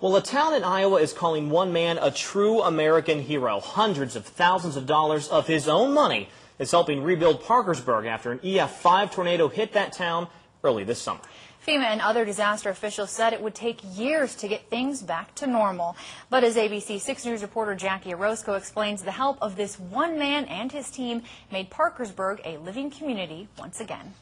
Well, a town in Iowa is calling one man a true American hero. Hundreds of thousands of dollars of his own money is helping rebuild Parkersburg after an EF5 tornado hit that town early this summer. FEMA and other disaster officials said it would take years to get things back to normal. But as ABC 6 News reporter Jackie Orozco explains, the help of this one man and his team made Parkersburg a living community once again.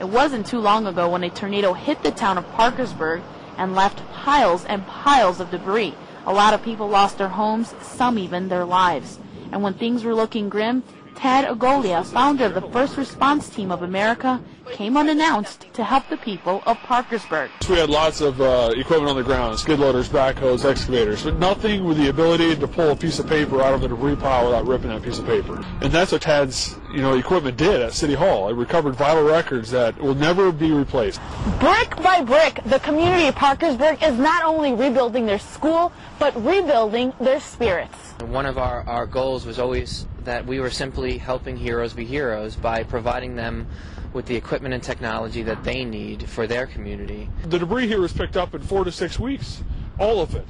It wasn't too long ago when a tornado hit the town of Parkersburg and left piles and piles of debris. A lot of people lost their homes, some even their lives. And when things were looking grim, Tad Agoglia, founder of the First Response Team of America, came unannounced to help the people of Parkersburg. We had lots of uh, equipment on the ground, skid loaders, backhoes, excavators, but nothing with the ability to pull a piece of paper out of the debris pile without ripping that piece of paper. And that's what Tad's you know, equipment did at City Hall. It recovered vital records that will never be replaced. Brick by brick, the community of Parkersburg is not only rebuilding their school, but rebuilding their spirits. One of our, our goals was always that we were simply helping heroes be heroes by providing them with the equipment and technology that they need for their community. The debris here was picked up in four to six weeks, all of it.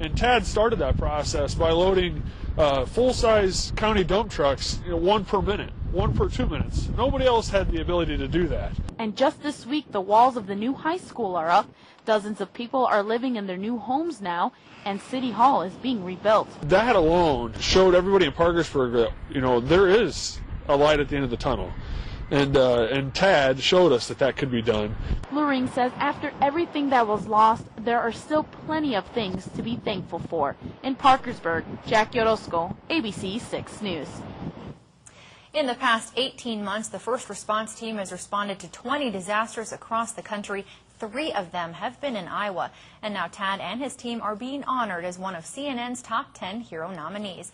And Tad started that process by loading uh, full-size county dump trucks, you know, one per minute, one per two minutes. Nobody else had the ability to do that. And just this week, the walls of the new high school are up. Dozens of people are living in their new homes now, and City Hall is being rebuilt. That alone showed everybody in Parkersburg that, you know, there is a light at the end of the tunnel and uh, and Tad showed us that that could be done. Luring says after everything that was lost, there are still plenty of things to be thankful for. In Parkersburg, Jack Orozco, ABC 6 News. In the past 18 months, the first response team has responded to 20 disasters across the country. Three of them have been in Iowa. And now Tad and his team are being honored as one of CNN's top 10 hero nominees.